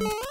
you.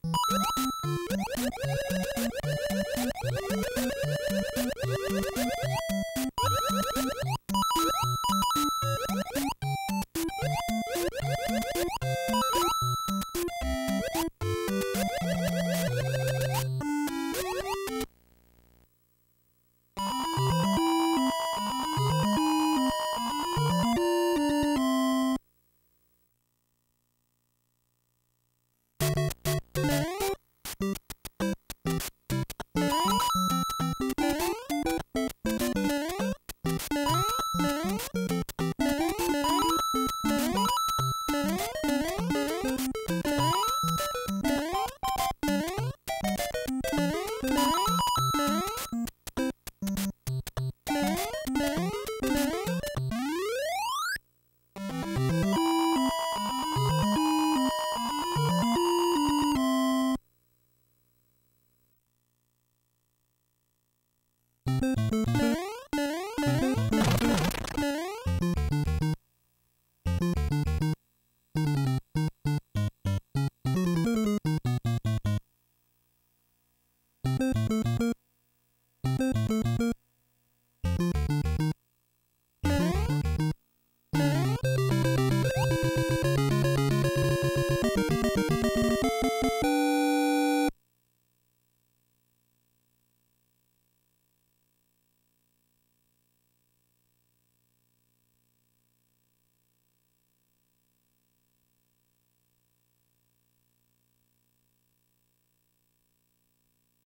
Thank you. Thank you.